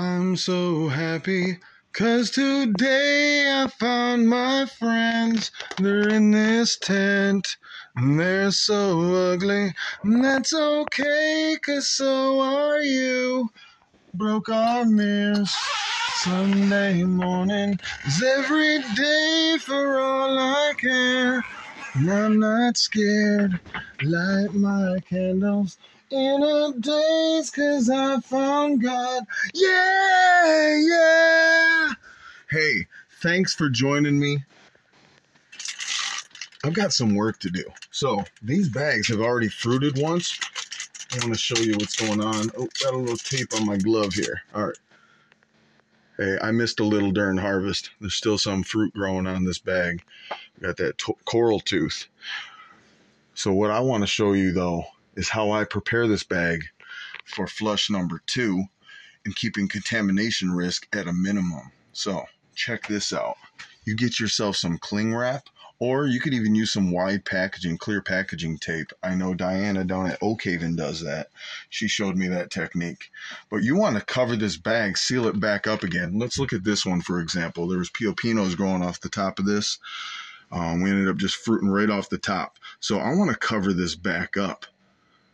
I'm so happy. Cause today I found my friends. They're in this tent. And they're so ugly. And that's okay, cause so are you. Broke our mirrors. Sunday morning is every day for all I care. And I'm not scared. Light my candles in a daze cause I found God. Yeah, yeah. Hey, thanks for joining me. I've got some work to do. So these bags have already fruited once. I want to show you what's going on. Oh, got a little tape on my glove here. All right. Hey, I missed a little during harvest. There's still some fruit growing on this bag. Got that coral tooth. So what I want to show you though is how I prepare this bag for flush number two and keeping contamination risk at a minimum. So check this out. You get yourself some cling wrap or you could even use some wide packaging, clear packaging tape. I know Diana down at Oak Haven does that. She showed me that technique. But you want to cover this bag, seal it back up again. Let's look at this one, for example. There was pioppinos growing off the top of this. Um, we ended up just fruiting right off the top. So I want to cover this back up.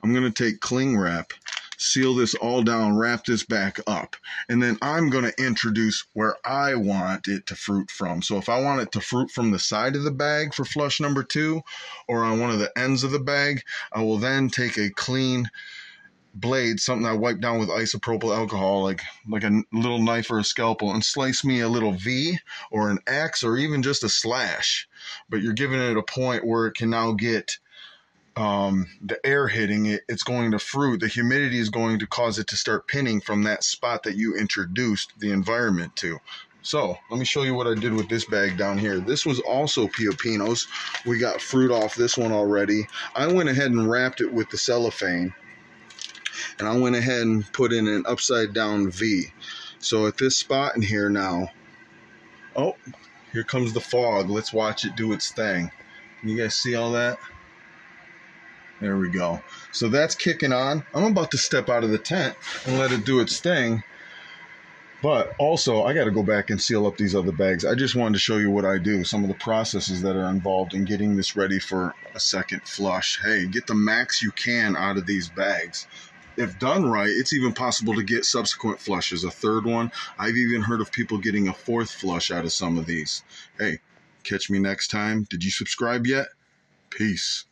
I'm going to take cling wrap, seal this all down, wrap this back up, and then I'm going to introduce where I want it to fruit from. So if I want it to fruit from the side of the bag for flush number two, or on one of the ends of the bag, I will then take a clean blade, something I wipe down with isopropyl alcohol, like like a little knife or a scalpel, and slice me a little V or an X or even just a slash. But you're giving it a point where it can now get um, the air hitting it, it's going to fruit. The humidity is going to cause it to start pinning from that spot that you introduced the environment to. So let me show you what I did with this bag down here. This was also Pioppinos. We got fruit off this one already. I went ahead and wrapped it with the cellophane. And I went ahead and put in an upside down V. So at this spot in here now, oh, here comes the fog. Let's watch it do its thing. You guys see all that? There we go. So that's kicking on. I'm about to step out of the tent and let it do its thing. But also, I got to go back and seal up these other bags. I just wanted to show you what I do, some of the processes that are involved in getting this ready for a second flush. Hey, get the max you can out of these bags. If done right, it's even possible to get subsequent flushes, a third one. I've even heard of people getting a fourth flush out of some of these. Hey, catch me next time. Did you subscribe yet? Peace.